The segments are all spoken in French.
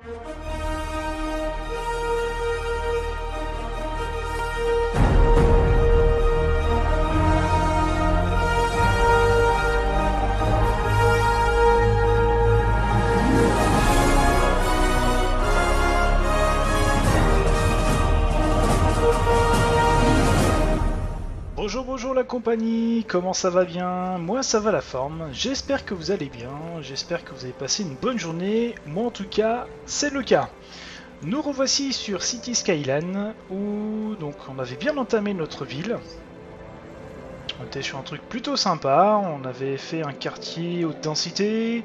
Thank you. Compagnie, comment ça va bien? Moi ça va la forme, j'espère que vous allez bien, j'espère que vous avez passé une bonne journée, moi en tout cas c'est le cas. Nous revoici sur City Skyline où donc on avait bien entamé notre ville. On était sur un truc plutôt sympa, on avait fait un quartier haute densité,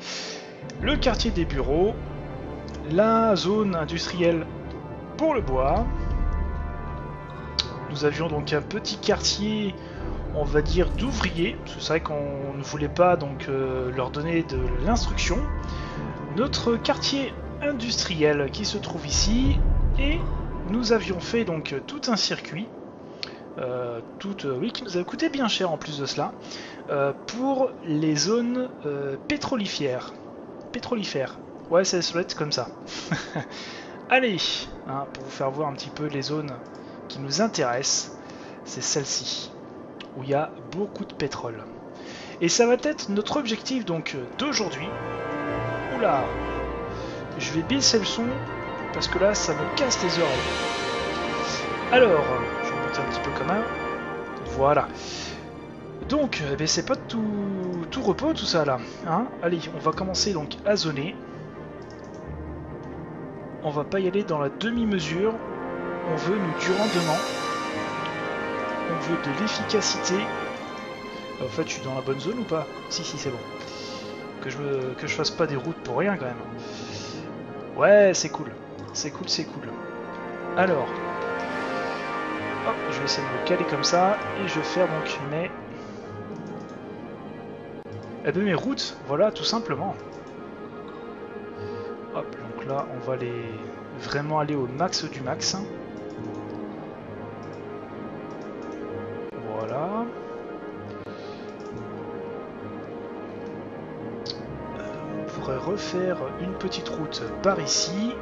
le quartier des bureaux, la zone industrielle pour le bois, nous avions donc un petit quartier, on va dire, d'ouvriers, parce que c'est vrai qu'on ne voulait pas donc euh, leur donner de l'instruction. Notre quartier industriel qui se trouve ici, et nous avions fait donc tout un circuit, euh, euh, qui nous a coûté bien cher en plus de cela, pour les zones pétrolifères. Pétrolifères. Ouais, ça doit être comme ça. Allez, hein, pour vous faire voir un petit peu les zones qui nous intéresse, c'est celle-ci, où il y a beaucoup de pétrole. Et ça va être notre objectif donc d'aujourd'hui. Oula Je vais baisser le son, parce que là, ça me casse les oreilles. Alors, je vais monter un petit peu comme un. Voilà. Donc, eh c'est pas tout, tout repos tout ça là. Hein Allez, on va commencer donc à zoner. On va pas y aller dans la demi-mesure, on veut nous du rendement, on veut de l'efficacité. En fait, je suis dans la bonne zone ou pas? Si, si, c'est bon. Que je, me, que je fasse pas des routes pour rien quand même. Ouais, c'est cool. C'est cool, c'est cool. Alors, hop, je vais essayer de me caler comme ça et je vais faire donc mes. Eh ben mes routes, voilà, tout simplement. Hop, donc là, on va les vraiment aller au max du max. Refaire une petite route par ici.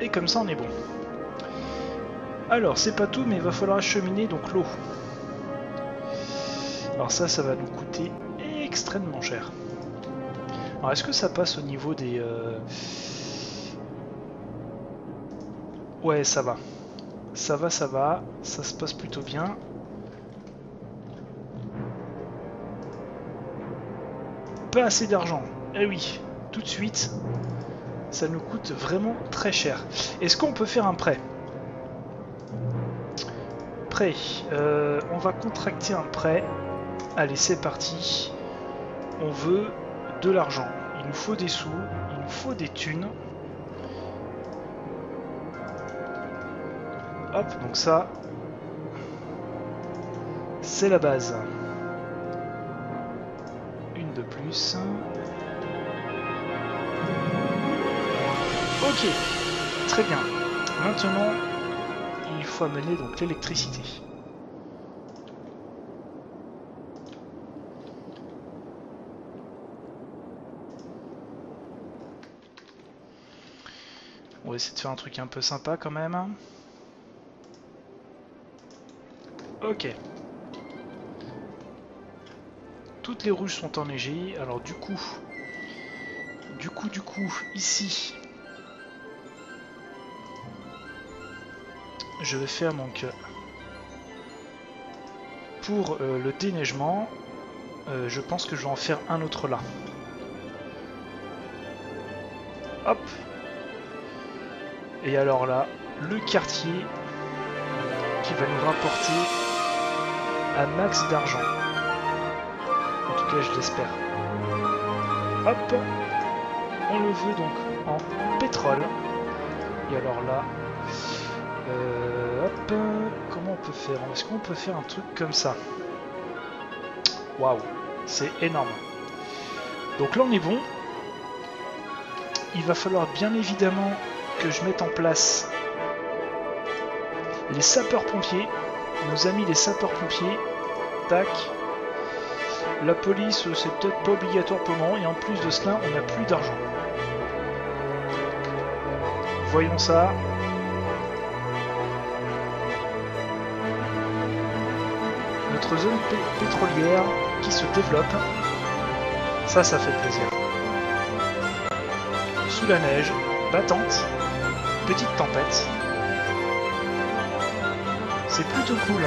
Et comme ça on est bon. Alors c'est pas tout mais il va falloir acheminer donc l'eau. Alors ça ça va nous coûter extrêmement cher. Alors est-ce que ça passe au niveau des... euh, Ouais, ça va. Ça va, ça va. Ça se passe plutôt bien. Pas assez d'argent. Eh oui, tout de suite. Ça nous coûte vraiment très cher. Est-ce qu'on peut faire un prêt? Prêt. Euh, on va contracter un prêt. Allez, c'est parti. On veut de l'argent. Il nous faut des sous, il nous faut des thunes. Hop, donc ça, c'est la base. Une de plus. Ok, très bien. Maintenant, il faut amener donc l'électricité. On va essayer de faire un truc un peu sympa quand même. Ok. Toutes les rouges sont enneigées. Alors du coup, du coup, du coup, ici, je vais faire donc pour euh, le déneigement. euh, je pense que je vais en faire un autre là. Hop. Et alors là, le quartier qui va nous rapporter max d'argent. En tout cas, je l'espère. Hop, on le veut donc en pétrole. Et alors là, euh, hop, comment on peut faire? Est-ce qu'on peut faire un truc comme ça? Waouh, c'est énorme. Donc là, on est bon. Il va falloir bien évidemment que je mette en place les sapeurs-pompiers. Nos amis les sapeurs-pompiers. Tac. La police, c'est peut-être pas obligatoire pour et en plus de cela, on n'a plus d'argent. Voyons ça. Notre zone pétrolière qui se développe. Ça, ça fait plaisir. Sous la neige, battante, petite tempête. Cool.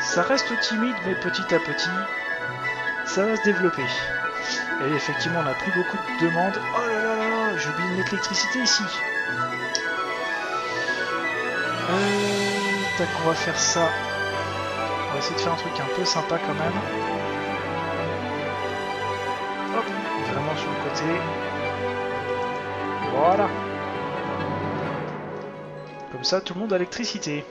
Ça reste timide, mais petit à petit, ça va se développer. Et effectivement, on n'a plus beaucoup de demandes. Oh là là là là, j'ai l'électricité ici. Euh, tac, on va faire ça. On va essayer de faire un truc un peu sympa quand même. Voilà. Comme ça, tout le monde a l'électricité.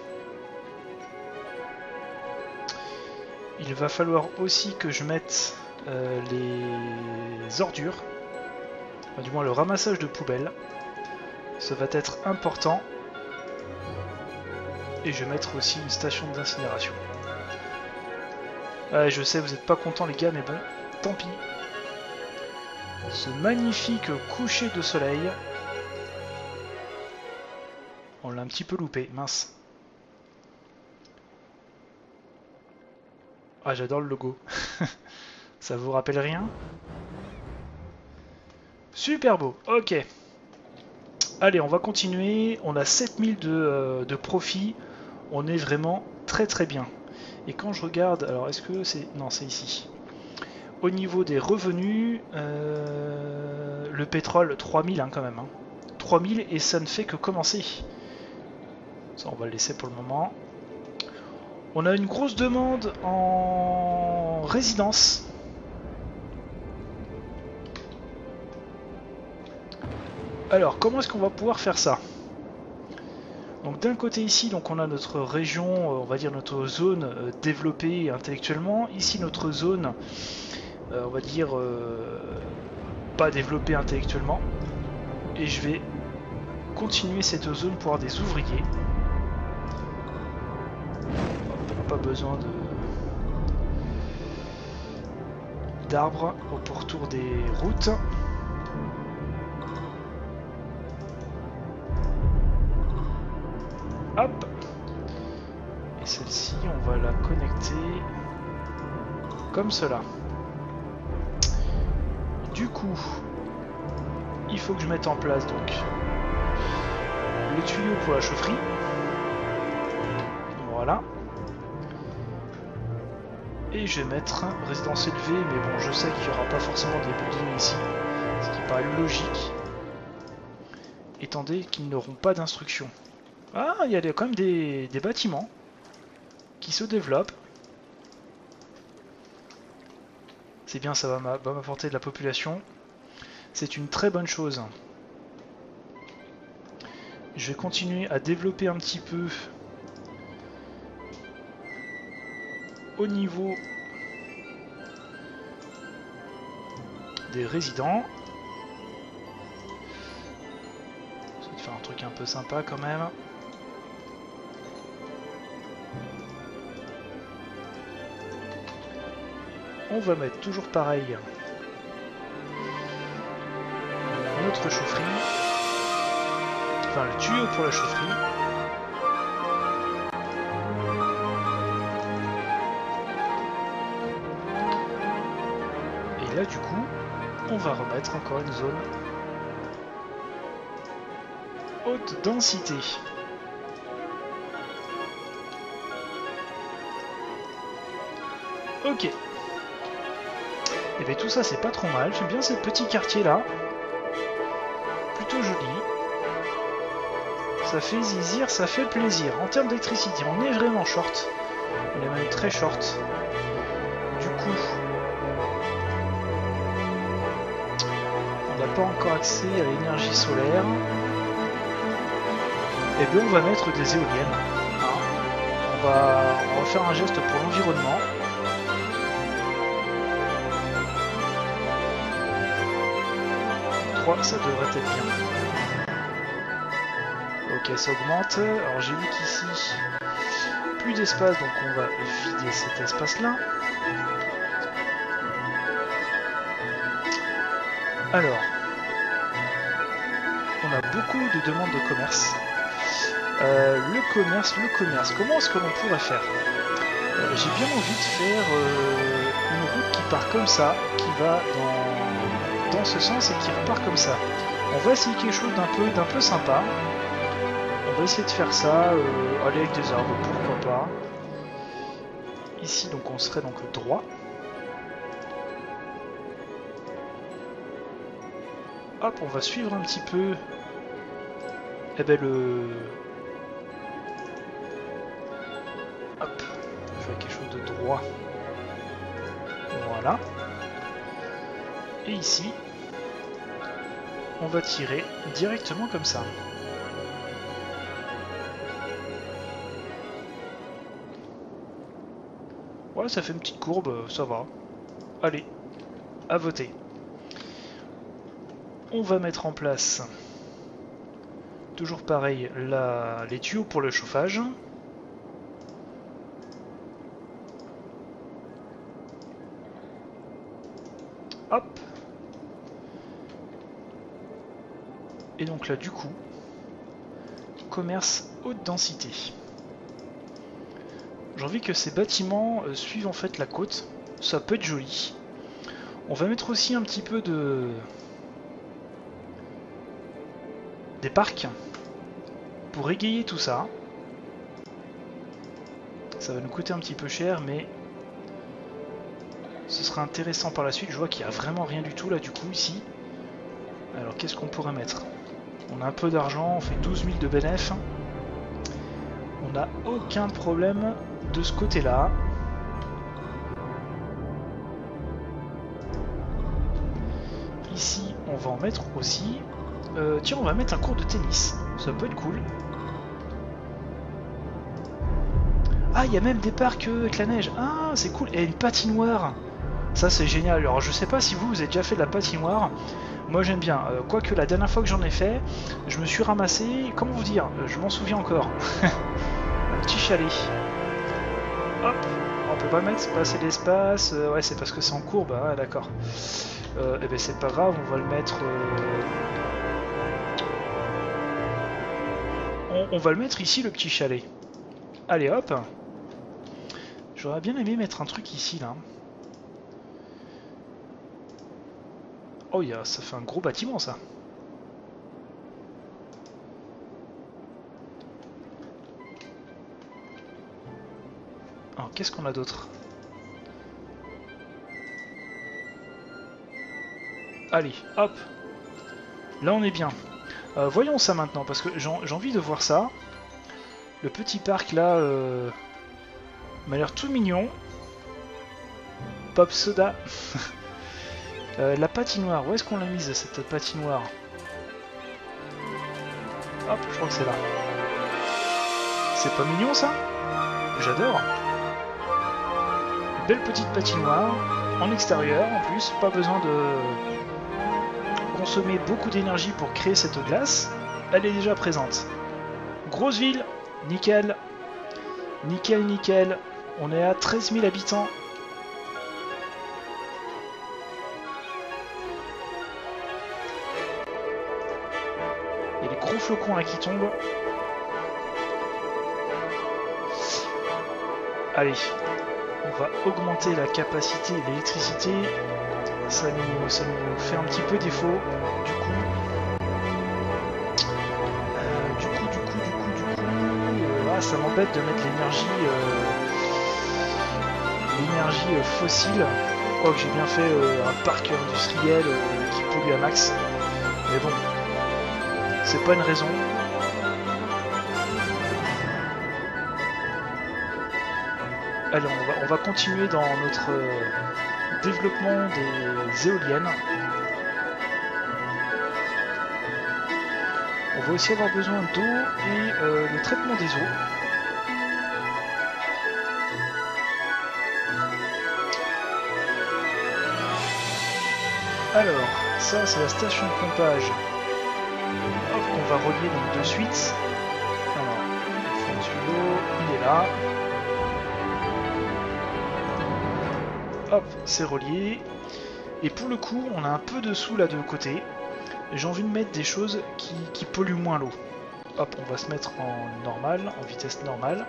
Il va falloir aussi que je mette euh, les ordures, du moins le ramassage de poubelles. Ça va être important. Et je vais mettre aussi une station d'incinération. Ouais, je sais, vous n'êtes pas contents les gars, mais bon, tant pis. Ce magnifique coucher de soleil. On l'a un petit peu loupé, mince. Ah, j'adore le logo. Ça vous rappelle rien? Super beau, ok. Allez, on va continuer. On a 7000 de, euh, de profit. On est vraiment très très bien. Et quand je regarde, alors est-ce que c'est... Non, c'est ici. Au niveau des revenus, euh, le pétrole, 3000 hein, quand même. 3000 hein. et ça ne fait que commencer. Ça, on va le laisser pour le moment. On a une grosse demande en résidence. Alors, comment est-ce qu'on va pouvoir faire ça? Donc d'un côté ici, donc on a notre région, euh, on va dire notre zone euh, développée intellectuellement. Ici notre zone, on va dire pas développée intellectuellement. Et je vais continuer cette zone pour avoir des ouvriers pas besoin de d'arbres au pourtour des routes. Hop Et celle-ci, on va la connecter comme cela. Du coup, il faut que je mette en place donc le tuyau pour la chaufferie. Voilà. Et je vais mettre résidence élevée, mais bon, je sais qu'il n'y aura pas forcément des buildings ici, ce qui paraît logique, étant donné qu'ils n'auront pas d'instruction. Ah, il y a quand même des, bâtiments qui se développent. C'est bien, ça va m'apporter de la population. C'est une très bonne chose. Je vais continuer à développer un petit peu au niveau des résidents. Je vais faire un truc un peu sympa quand même. On va mettre toujours pareil notre chaufferie, enfin le tuyau pour la chaufferie. du coup, on va remettre encore une zone haute densité. Ok. Et eh bien tout ça c'est pas trop mal, j'aime bien ce petit quartier là. Plutôt joli. Ça fait zizir, ça fait plaisir. En termes d'électricité, on est vraiment short. On est même très short. Du coup, pas encore accès à l'énergie solaire, et eh bien on va mettre des éoliennes. Hein. On, va, on va faire un geste pour l'environnement. Crois que ça devrait être bien. Ok, ça augmente. Alors j'ai vu qu'ici, plus d'espace, donc on va vider cet espace-là. Alors, on a beaucoup de demandes de commerce. Euh, le commerce, le commerce, comment est-ce que l'on pourrait faire? Euh, J'ai bien envie de faire euh, une route qui part comme ça, qui va dans, ce sens et qui repart comme ça. On va essayer quelque chose d'un peu, d'un peu sympa. On va essayer de faire ça, aller avec des arbres, pourquoi pas. Ici donc on serait donc droit. Hop, on va suivre un petit peu eh ben le, quelque chose de droit. Voilà. Et ici, on va tirer directement comme ça. Voilà, ça fait une petite courbe, ça va. Allez, à voter. On va mettre en place, toujours pareil, les tuyaux pour le chauffage. Et donc là, du coup, commerce haute densité. J'ai envie que ces bâtiments euh, suivent en fait la côte. Ça peut être joli. On va mettre aussi un petit peu de... des parcs pour égayer tout ça. Ça va nous coûter un petit peu cher, mais ce sera intéressant par la suite. Je vois qu'il n'y a vraiment rien du tout là du coup ici. Alors qu'est-ce qu'on pourrait mettre? On a un peu d'argent, on fait 12 000 de bénéf. On n'a aucun problème de ce côté-là. Ici, on va en mettre aussi. Euh, tiens, on va mettre un cours de tennis. Ça peut être cool. Ah, il y a même des parcs euh, avec la neige. Ah, c'est cool. Et une patinoire. Ça c'est génial. Alors je sais pas si vous, vous avez déjà fait de la patinoire. Moi j'aime bien. Euh, quoique la dernière fois que j'en ai fait, je me suis ramassé, comment vous dire, je m'en souviens encore. Un petit chalet. Hop, on peut pas mettre, pas assez d'espace. Euh, ouais c'est parce que c'est en courbe, ah, d'accord. Euh, eh ben c'est pas grave, on va le mettre... On va le mettre ici le petit chalet. Allez hop J'aurais bien aimé mettre un truc ici là. Oh, a, ça fait un gros bâtiment, ça. Alors, qu'est-ce qu'on a d'autre? Allez, hop Là, on est bien. Euh, voyons ça maintenant, parce que j'ai envie de voir ça. Le petit parc, là, euh, m'a l'air tout mignon. Pop Soda Euh, la patinoire, où est-ce qu'on l'a mise cette patinoire Hop, je crois que c'est là. C'est pas mignon ça? J'adore. Belle petite patinoire, en extérieur en plus, pas besoin de consommer beaucoup d'énergie pour créer cette glace. Elle est déjà présente. Grosse ville, nickel. Nickel, nickel. On est à 13 000 habitants flocons là qui tombe. Allez, on va augmenter la capacité de l'électricité. Ça nous, ça nous fait un petit peu défaut. Du coup, euh, du coup, du coup, du coup, du coup, euh, ah, ça m'embête de mettre l'énergie, euh, l'énergie fossile. Oh, que j'ai bien fait un parc industriel qui pollue à max. Mais bon, c'est pas une raison. Allez, on va, on va continuer dans notre euh, développement des éoliennes. On va aussi avoir besoin d'eau et euh, le traitement des eaux. Alors, ça c'est la station de pompage. Va relier donc de suite. Alors, il est là. Hop, c'est relié. Et pour le coup, on a un peu de sous là de côté. J'ai envie de mettre des choses qui, qui polluent moins l'eau. Hop, on va se mettre en normal, en vitesse normale.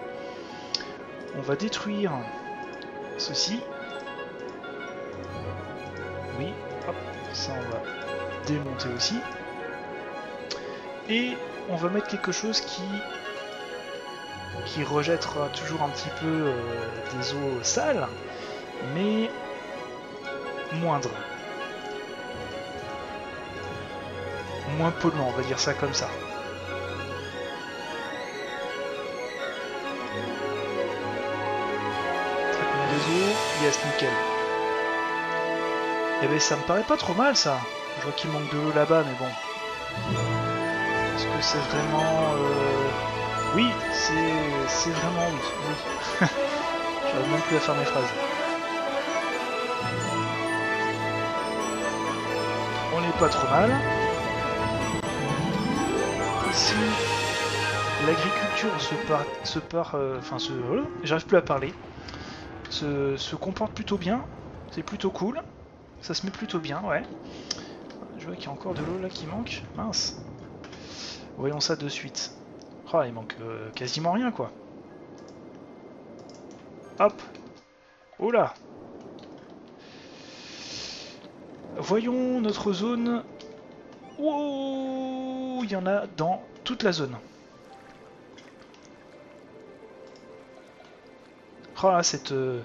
On va détruire ceci. Oui, hop, ça on va démonter aussi. Et on va mettre quelque chose qui qui rejettera toujours un petit peu euh, des eaux sales, mais moindre. Moins polluant, on va dire ça comme ça. Traitement des eaux, yes, nickel. Eh ben ça me paraît pas trop mal ça. Je vois qu'il manque de l'eau là-bas, mais bon. Est-ce que c'est vraiment... euh, Oui, c'est c'est vraiment oui. oui. J'arrive même plus à faire mes phrases. On n'est pas trop mal. Ici, l'agriculture se part, se part, euh, enfin se, oh, j'arrive plus à parler, se, se comporte plutôt bien. C'est plutôt cool. Ça se met plutôt bien, ouais. Je vois qu'il y a encore de l'eau là qui manque. Mince. Voyons ça de suite. Ah, il manque euh, quasiment rien quoi. Hop. Là. Voyons notre zone. Wow, il y en a dans toute la zone. Oh cette euh,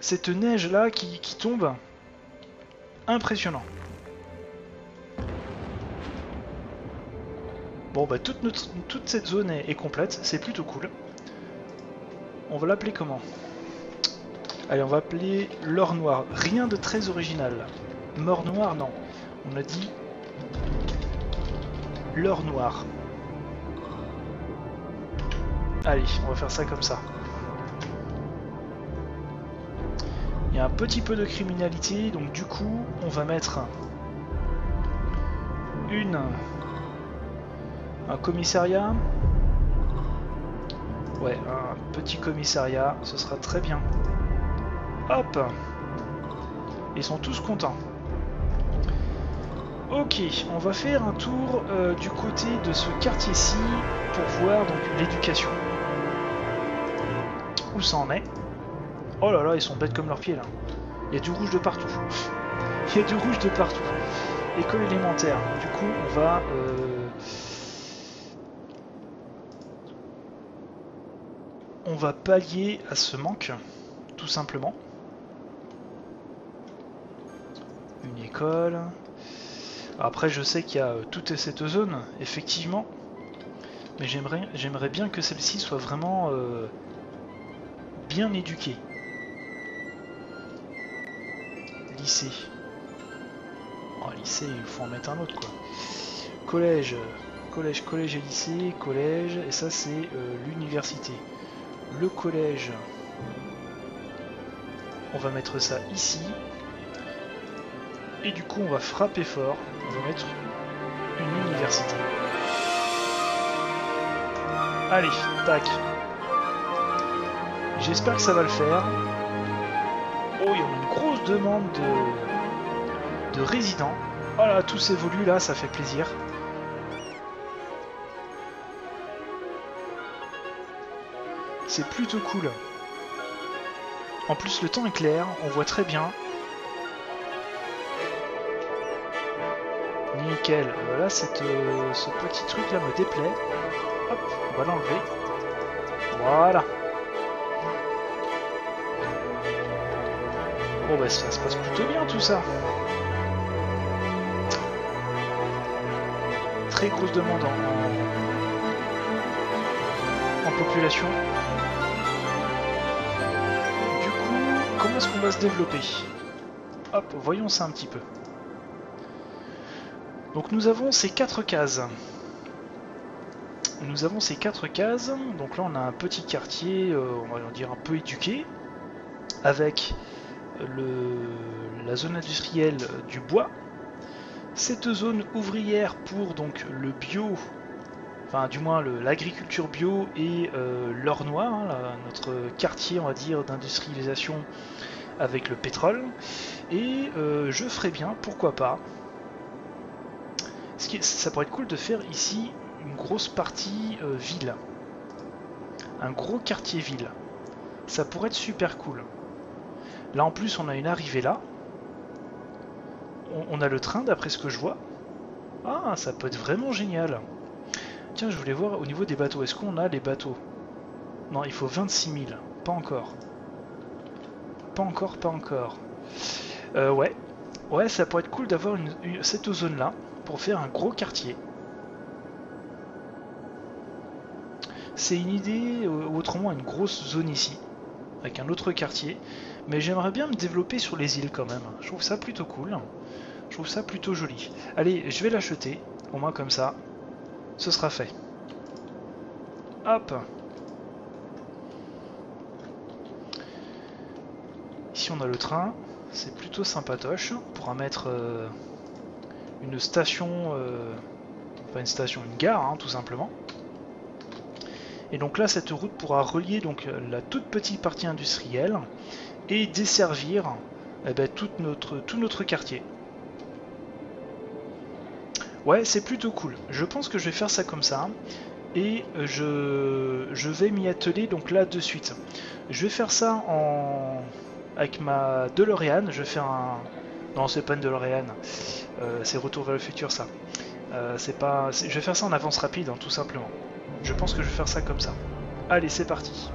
cette neige là qui, qui tombe. Impressionnant. Bon bah toute, notre, toute cette zone est, est complète, c'est plutôt cool. On va l'appeler comment? Allez, on va appeler l'or noir. Rien de très original. Mort noir, non. On a dit l'or noir. Allez, on va faire ça comme ça. Il y a un petit peu de criminalité, donc du coup, on va mettre une un commissariat. Ouais, un petit commissariat, ce sera très bien. Hop Ils sont tous contents. Ok, on va faire un tour euh, du côté de ce quartier-ci pour voir l'éducation. Où ça en est? Oh là là, ils sont bêtes comme leurs pieds là. Il y a du rouge de partout. Il y a du rouge de partout. École élémentaire. Du coup, on va... euh, On va pallier à ce manque, tout simplement. Une école. Après, je sais qu'il y a euh, toute cette zone, effectivement. Mais j'aimerais j'aimerais bien que celle-ci soit vraiment euh, bien éduquée. Lycée. Oh, lycée, il faut en mettre un autre, quoi. Collège. Collège, collège et lycée, collège, et ça c'est euh, l'université. Le collège, on va mettre ça ici. Et du coup, on va frapper fort. On va mettre une université. Allez, tac. J'espère que ça va le faire. Oh, il y a une grosse demande de, de résidents. Voilà, tous évoluent là, ça fait plaisir. C'est plutôt cool. En plus, le temps est clair, on voit très bien. Nickel. Voilà, cette, euh, ce petit truc là me déplaît. Hop, on va l'enlever. Voilà. Bon bah ça se passe plutôt bien tout ça. Très grosse demande en, en population. Du coup, comment est-ce qu'on va se développer? Hop, voyons ça un petit peu. Donc nous avons ces quatre cases. Nous avons ces quatre cases. Donc là on a un petit quartier, euh, on va dire un peu éduqué, avec la zone industrielle du bois. Cette zone ouvrière pour donc le bio, enfin du moins l'agriculture bio et euh, l'or noir, hein, notre quartier on va dire d'industrialisation avec le pétrole. Et euh, je ferai bien, pourquoi pas. Ça pourrait être cool de faire ici une grosse partie euh, ville. Un gros quartier ville. Ça pourrait être super cool. Là en plus on a une arrivée là. On, a le train d'après ce que je vois. Ah ça peut être vraiment génial. Tiens je voulais voir au niveau des bateaux. Est-ce qu'on a les bateaux? Non il faut 26 000. Pas encore. Pas encore, pas encore. Euh, ouais. Ouais ça pourrait être cool d'avoir cette zone là pour faire un gros quartier. C'est une idée, ou autrement une grosse zone ici, avec un autre quartier. Mais j'aimerais bien me développer sur les îles quand même. Je trouve ça plutôt cool. Je trouve ça plutôt joli. Allez, je vais l'acheter, au moins comme ça. Ce sera fait. Hop Ici on a le train. C'est plutôt sympatoche. On pourra mettre euh, une station... Euh, une station, une gare, hein, tout simplement. Et donc là, cette route pourra relier donc la toute petite partie industrielle et desservir eh ben, notre, tout notre quartier. Ouais, c'est plutôt cool. Je pense que je vais faire ça comme ça. Et je, je vais m'y atteler donc là de suite. Je vais faire ça en avec ma DeLorean. Je vais faire un... Non, c'est pas une DeLorean. Euh, c'est Retour vers le futur, ça. Euh, c'est pas... Je vais faire ça en avance rapide, hein, tout simplement. Je pense que je vais faire ça comme ça. Allez, c'est parti.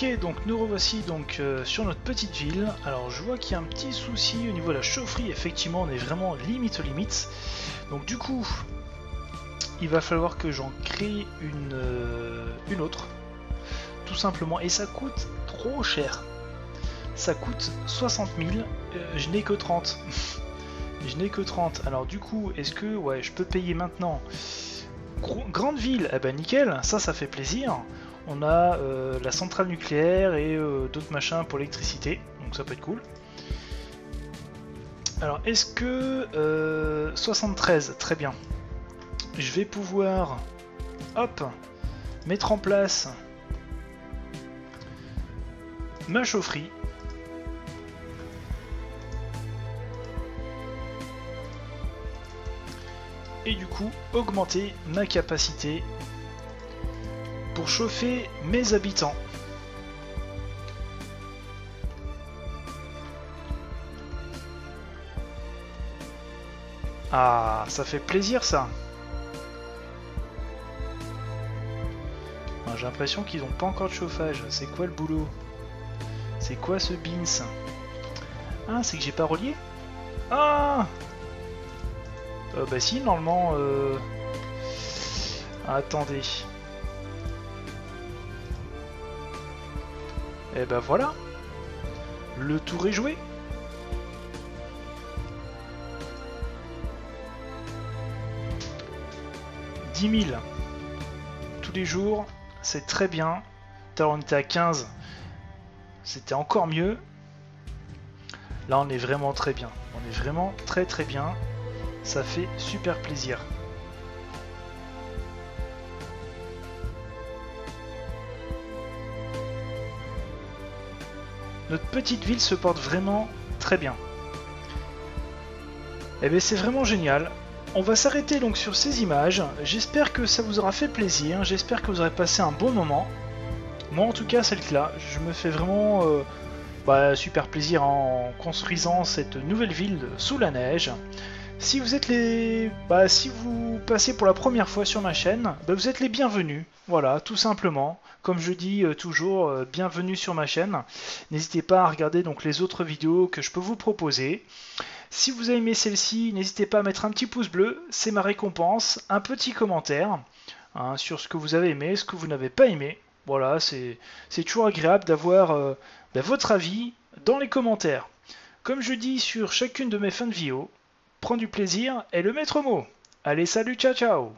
Ok, donc nous revoici donc euh, sur notre petite ville. Alors je vois qu'il y a un petit souci au niveau de la chaufferie. Effectivement, on est vraiment limite limite. Donc du coup, il va falloir que j'en crée une, euh, une autre. Tout simplement. Et ça coûte trop cher. Ça coûte 60 000. Euh, je n'ai que 30. je n'ai que 30. Alors du coup, est-ce que ouais, je peux payer maintenant? Grande ville, eh ben nickel, ça ça fait plaisir. On a euh, la centrale nucléaire et euh, d'autres machins pour l'électricité, donc ça peut être cool. Alors est-ce que 73, très bien. Je vais pouvoir, hop, mettre en place ma chaufferie. Et du coup, augmenter ma capacité pour chauffer mes habitants. Ah, ça fait plaisir ça. J'ai l'impression qu'ils n'ont pas encore de chauffage. C'est quoi le boulot? C'est quoi ce beans Ah, c'est que j'ai pas relié? Ah euh, Bah si, normalement... Euh... Attendez. Et eh ben voilà. Le tour est joué. Dix mille tous les jours, c'est très bien. Tout on était à 15, c'était encore mieux. Là on est vraiment très bien. On est vraiment très très bien. Ça fait super plaisir. Notre petite ville se porte vraiment très bien. Eh bien c'est vraiment génial. On va s'arrêter donc sur ces images. J'espère que ça vous aura fait plaisir. J'espère que vous aurez passé un bon moment. Moi en tout cas cas. Je me fais vraiment euh, bah, super plaisir en construisant cette nouvelle ville sous la neige. Si vous êtes les, bah, si vous passez pour la première fois sur ma chaîne, bah, vous êtes les bienvenus. Voilà, tout simplement. Comme je dis euh, toujours, euh, bienvenue sur ma chaîne. N'hésitez pas à regarder donc les autres vidéos que je peux vous proposer. Si vous avez aimé celle-ci, n'hésitez pas à mettre un petit pouce bleu, c'est ma récompense. Un petit commentaire hein, sur ce que vous avez aimé, ce que vous n'avez pas aimé. Voilà, c'est toujours agréable d'avoir euh, bah, votre avis dans les commentaires. Comme je dis sur chacune de mes fins de vidéo, prends du plaisir est le maître mot. Allez, salut, ciao, ciao